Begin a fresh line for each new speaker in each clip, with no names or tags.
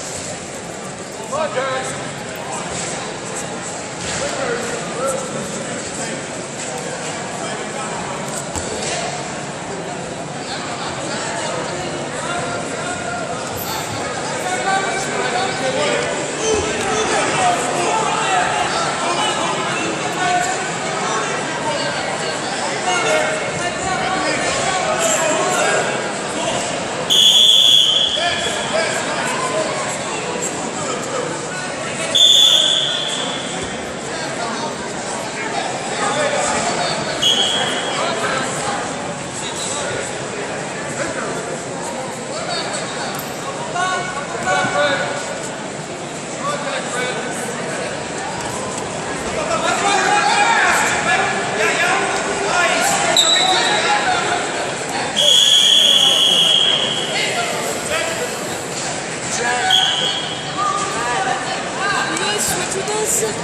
Come on, Jack.
to this. Trent.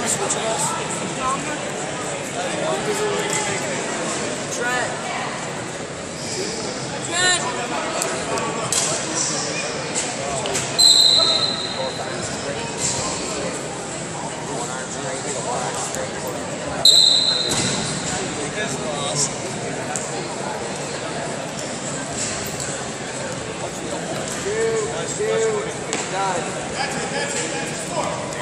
Trent.
Two, two,
nine. That's it, that's it, that's it, four.